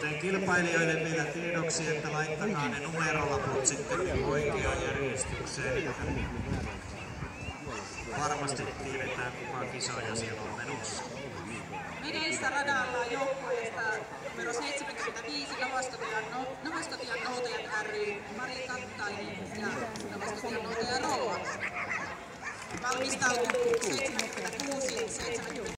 Joten kilpailijoille vielä tiedoksi, että laittakaa ne numerolaput sitten oikeaan järjestykseen. Varmasti tiedetään, kuka kisoja siellä on menossa. Edessä radalla joukkueesta numero 75 Navaskotian, no, Navaskotian noutajat ry, Mari Kattainen ja Navaskotian noutaja Rouva. Valmistautuu 76, 70.